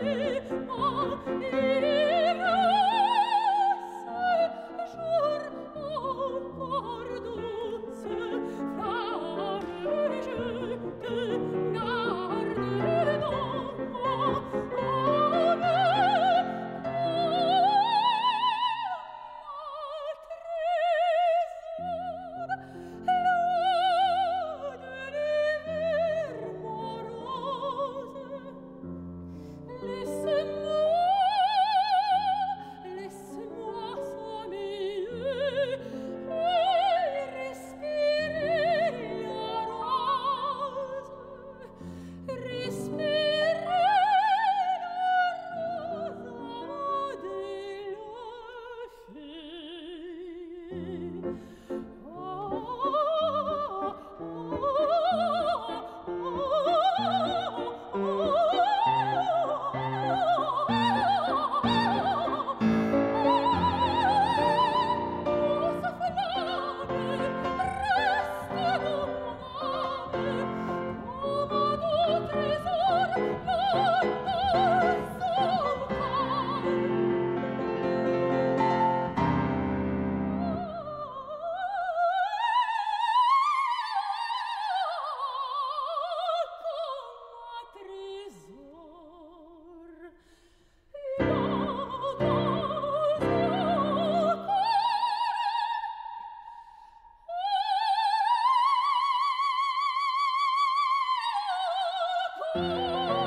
Oh Oh.